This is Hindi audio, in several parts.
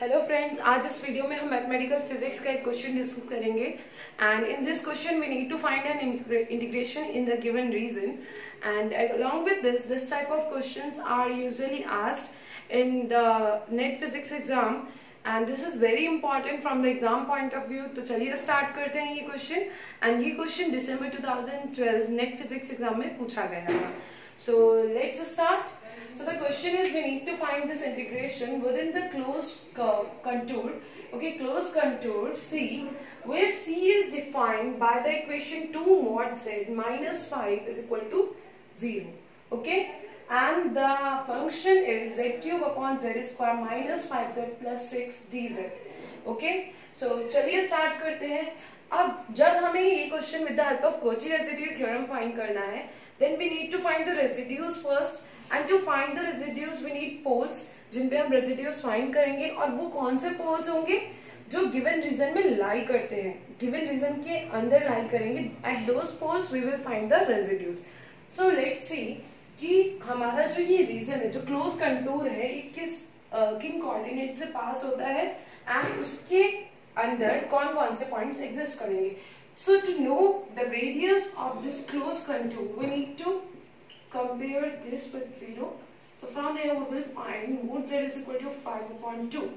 हेलो फ्रेंड्स आज इस वीडियो में हम मैथमेटिकल फिजिक्स का एक क्वेश्चन डिस्कस करेंगे। And in this question we need to find an integration in the given region and along with this this type of questions are usually asked in the net physics exam. And this is very important from the exam point of view. तो चलिए स्टार्ट करते हैं ये क्वेश्चन एंड ये क्वेश्चन दिसंबर 2012 नेट फिजिक्स एग्ज़ाम में पूछा गया था। So let's start So the question is we need to find this integration within the closed curve contour. Okay, closed contour C where C is defined by the equation 2 mod Z minus 5 is equal to 0. Okay, and the function is Z cube upon Z square minus 5Z plus 6 dz. Okay, so चलिए start करते हैं अब जब हमें ये question with the help of Cauchy residue theorem find करना है then we need to find the residues first and to find the residues we need poles जिन पे हम रेजिड्यूज फाइंड करेंगे और वो कौन से पोल्स होंगे? जो गिवन रीजन में लाई करते हैं। गिवन रीजन के अंदर लाई करेंगे। At those poles we will find the residues so let see कि हमारा जो ये रीजन है जो क्लोज कंटूर है ये किस uh, किन कोऑर्डिनेट से पास होता है एंड उसके अंदर कौन कौन से पॉइंट्स एग्जिस्ट करेंगे। So to know the radius of this close contour we need to compare this with 0. So from here we will find mod z is equal to 5 upon 2.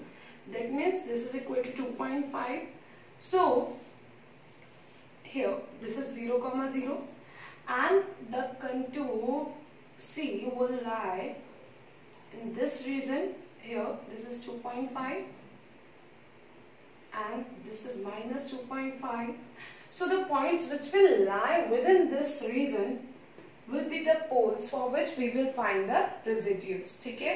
That means this is equal to 2.5. So here this is 0 comma 0 and the contour C will lie in this region here this is 2.5 and this is minus 2.5 so the points which will lie within this region will be the poles for which we will find the residues ठीक है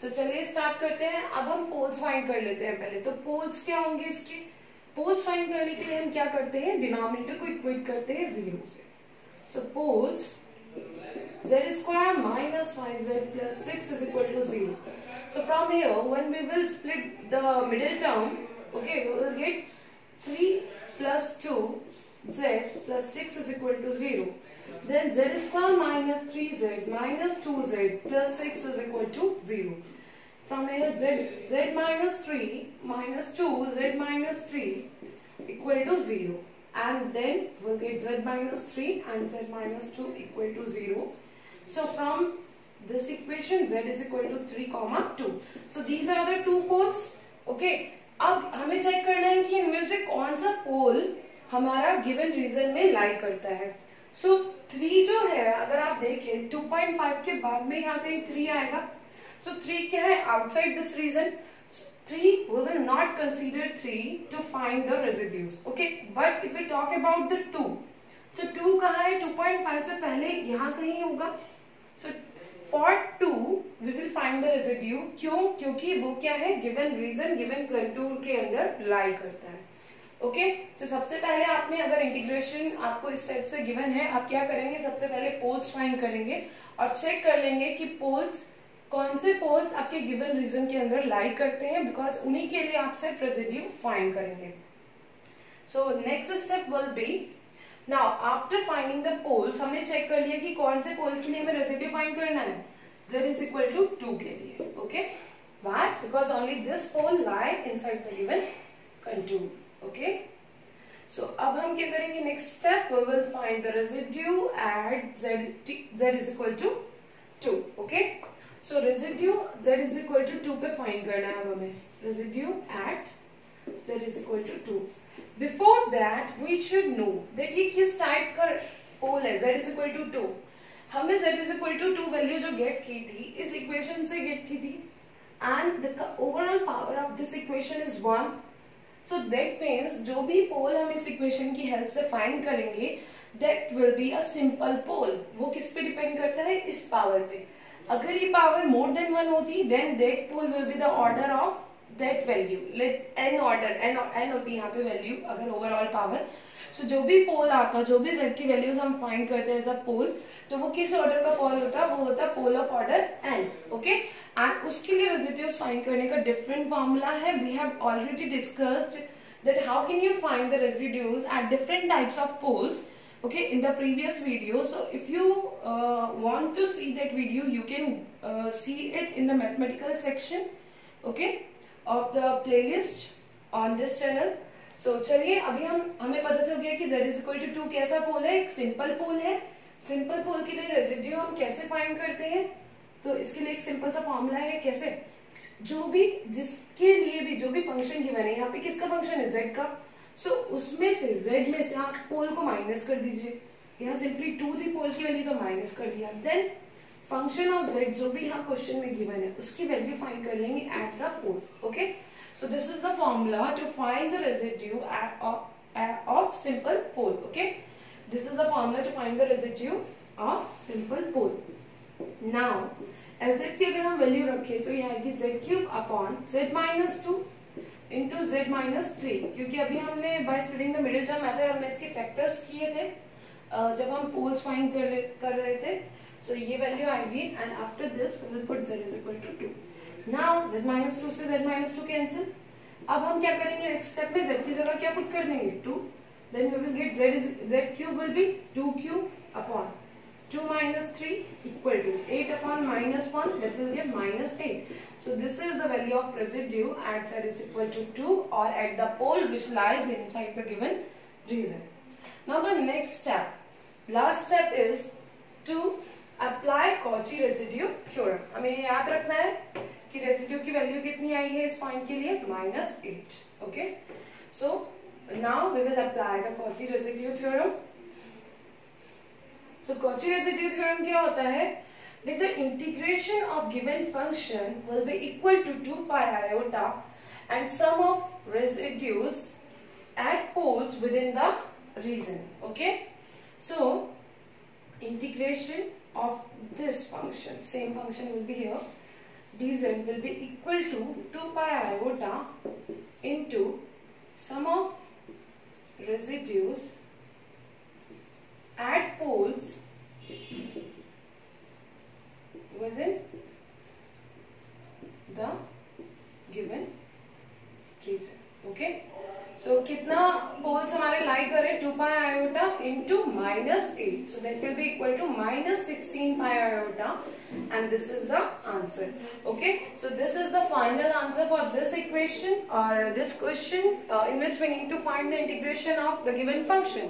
so, चलिए स्टार्ट करते हैं अब हम पोल्स फाइंड कर लेते हैं पहले तो पोल्स क्या होंगे इसके पोल्स फाइंड करने के लिए हम क्या करते हैं डिनोमिनेटर को इक्वेट करते हैं ज़ीरो से so poles z square minus 5z plus 6 is equal to 0. So from here, when we will split the middle term, okay, we will get 3 plus 2 z plus 6 is equal to 0. Then z square minus 3z minus 2z plus 6 is equal to 0. From here z, z minus 3 minus 2 z minus 3 equal to 0. And then we'll get z minus 3 and z minus 2 equal to 0. So from this equation z is equal to 3 comma 2. So these are the two poles. Okay. अब हमें चेक करना है कि इनमें से कौन सा पोल हमारा गिवन रीजन में लाई करता है सो so, थ्री जो है अगर आप देखें टू पॉइंट फाइव के बाद में यहाँ कहीं थ्री आएगा। सो so, थ्री क्या है? Outside this region three will not consider three to find the residues okay but if you talk about the two so two कहा है? टू पॉइंट फाइव से पहले यहाँ कहीं होगा। So for two we will find the residue क्यों? क्योंकि वो क्या है? गिवन रीजन गिवन कंटूर के अंदर लाई करता है। ओके सो सबसे पहले आपने अगर इंटीग्रेशन आपको इस टाइप से गिवन है, आप क्या करेंगे? सबसे पहले पोल्स फाइंड करेंगे और चेक कर लेंगे कि पोल्स कौन से पोल्स आपके गिवन रीजन के अंदर लाई करते हैं? बिकॉज़ उन्हीं के लिए आप सिर्फ़ रेजिड्यू फाइंड करेंगे। So next step will be now after finding the poles हमने चेक कर लिया कि कौन से पोल के लिए हमें रेजिड्यू फाइंड करना है। Z is equal to 2 के लिए, okay? Why? Because only this pole lie inside the given contour. Okay so अब हम क्या करेंगे next step we will find the residue at z z is equal to 2 okay so residue z is equal to 2 पे find करना है हमें residue at z is equal to 2 before that we should know that ये किस टाइप का पोल है z is equal to 2 हमने z is equal to 2 value जो गेट की थी इस इक्वेशन से गेट की थी and the overall power of this equation is 1 so that means जो भी पोल हम इस इक्वेशन की हेल्प से फाइंड करेंगे that will be a simple pole वो किस पे डिपेंड करता है? इस पावर पे. अगर ये पावर मोर देन वन होती then that pole will be the order of that value let an order n n होती यहाँ पे वैल्यू अगर ओवरऑल पावर सो so, जो भी पोल आता है जो भी जेड की वैल्यूज़ हम फाइंड करते हैं एज पोल तो वो किस ऑर्डर का पोल होता? है वो होता है pole of order n okay and उसके लिए रेजिट्यूज फाइंड करने का डिफरेंट फॉर्मूला है। We have already discussed that how can you find the residues at different types of poles okay in the previous video so if you want to see that video you can see it in the mathematical section okay of the playlist on this channel So चलिए अभी हम हमें पता चल गया कि z is equal to two कैसा पोल है? एक सिंपल पोल है। सिंपल पोल के लिए रेजिड्यू हम कैसे फाइंड करते हैं? तो इसके लिए एक सिंपल सा फॉर्मूला है कैसे? जो भी जिसके लिए भी जो भी फ़ंक्शन गिवन है यहाँ पे किसका फ़ंक्शन है? जेड का। सो so, उसमें से जेड में से आप पोल को माइनस कर दीजिए। यहाँ सिंपली टू थी पोल की वैल्यू तो माइनस कर दिया। देन फ़ंक्शन ऑफ़ जेड जो भी यहाँ क्वेश्चन में गिवन है उसकी वैल्यू फाइंड कर लेंगे at the pole okay so this is the formula to find the residue of simple pole okay this is the formula to find the residue of simple pole now as z की अगर हम वैल्यू रखें तो ये आएगी z cube upon z minus two into z minus three क्योंकि अभी हमने by splitting the middle term method हमने इसके फैक्टर्स किए थे जब हम पोल्स फाइंड कर रहे थे. सो so, ये वैल्यू आएगी and after this put z is equal to 2 now z minus two से z माइनस टू कैंसिल अब हम क्या करेंगे? नेक्स्ट स्टेप में z की जगह क्या पुट कर देंगे? Two then you will get z is z cube will be two cube upon two minus three equal to eight upon minus one that will get minus eight so this is the value of residue at z is equal to two और at the pole which lies in the given region now the next step last step is to apply Cauchy residue theorem हमें याद रखना है कि रेजिड्यू की वैल्यू कितनी आई है इस पॉइंट के लिए? Minus eight okay so now we will apply the Cauchy residue theorem so Cauchy residue theorem क्या होता है? देख the integration of given function will be equal to two pi iota and sum of residues at poles within the region okay so integration of this function same function will be here dz will be equal to 2 pi iota into sum of residues at poles within the given region okay so कितना पोल्स हमारे लाई कर? Two pi iota in minus eight so that will be equal to minus sixteen pi iota and this is the answer okay so this is the final answer for this equation और this question in which we need to find the integration of the given function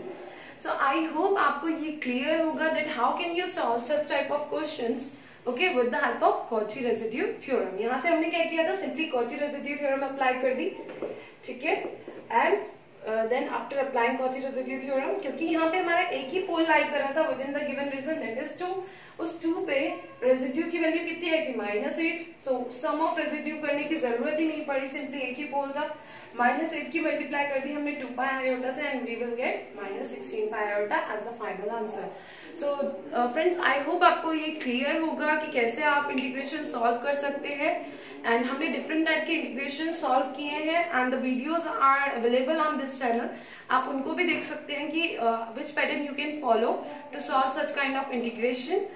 so I hope आपको ये क्लियर होगा that how can you solve such type of question okay with the help of Cauchy residue theorem यहाँ से हमने क्या किया था? Simply Cauchy residue theorem apply कर दी. ठीक है? And then after applying Cauchy residue theorem क्योंकि यहाँ पे हमारा एक ही पोल लाई कर रहा था within the given region that is two उस टू पे रेजिड्यू की वैल्यू कितनी आई थी? Minus eight so sum of residue करने की ज़रूरत ही नहीं पड़ी सिंपली एक ही पोल था। माइनस एट की मल्टीप्लाई कर दी हमने टू पाई आयोटा से and we will get minus sixteen pi iota as the final answer so friends I hope आपको ये क्लियर होगा कि कैसे आप इंटीग्रेशन सॉल्व कर सकते हैं। एंड हमने डिफरेंट टाइप के इंटीग्रेशन सॉल्व किए हैं and the videos are available on this channel आप उनको भी देख सकते हैं कि which pattern you can follow to solve such kind of integration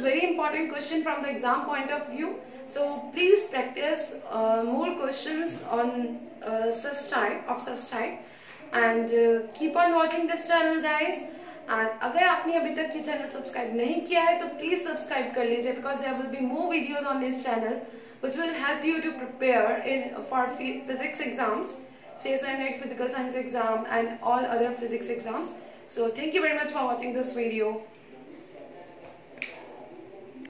very important question from the exam point of view. So please practice uh, more questions on uh, such type of such type. And uh, keep on watching this channel guys. And अगर आपने अभी तक ये चैनल सब्सक्राइब नहीं किया है तो प्लीज़ सब्सक्राइब कर लीजिए because there will be more videos on this channel which will help you to prepare in for physics exams CSI NET physical science exam and all other physics exams. So thank you very much for watching this video